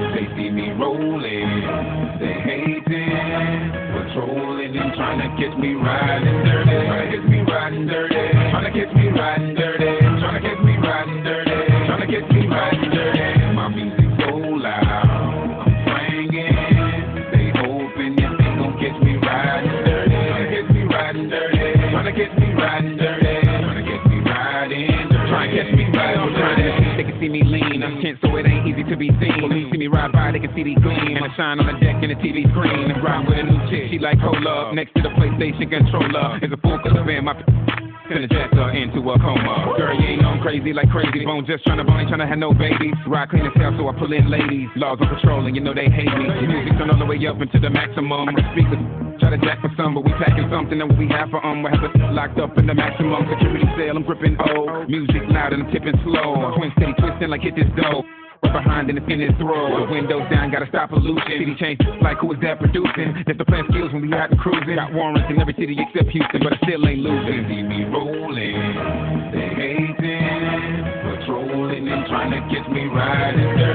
They see me rolling, they hating, patrolling and trying to catch me riding dirty. Trying catch me riding dirty. Trying catch me riding dirty. Trying catch me riding dirty. Trying catch me riding dirty. My music so loud, I'm swinging. They hoping that they gon' catch me riding dirty. Trying catch me riding dirty. Trying catch me riding dirty. Trying catch me riding. They can see me lean, I'm tense, so it easy to be seen. When you see me ride by, they can see the gleam. And I shine on the deck in the TV screen. And Ride with a new chick, she like cola. Up next to the PlayStation controller is a full color band. My Finna jack her into a coma. Girl, you ain't on crazy like crazy. Bone just tryna bone, ain't tryna have no babies. Ride clean as hell, so I pull in ladies. Laws on patrol, and you know they hate me. Music turn all the way up into the maximum. Speakers try to jack for some, but we packing something that we have for um. We have it locked up in the maximum security cell. I'm gripping O. Music loud and I'm tipping slow. Twin steady twisting like hit this dough. Right behind in his throw. The windows down, gotta stop pollution. City change, like who is that producing? That's the plan skills when we out and cruising. Got warrants in every city except Houston, but I still ain't They losing. see me rolling, they hating, patrolling and trying to catch me riding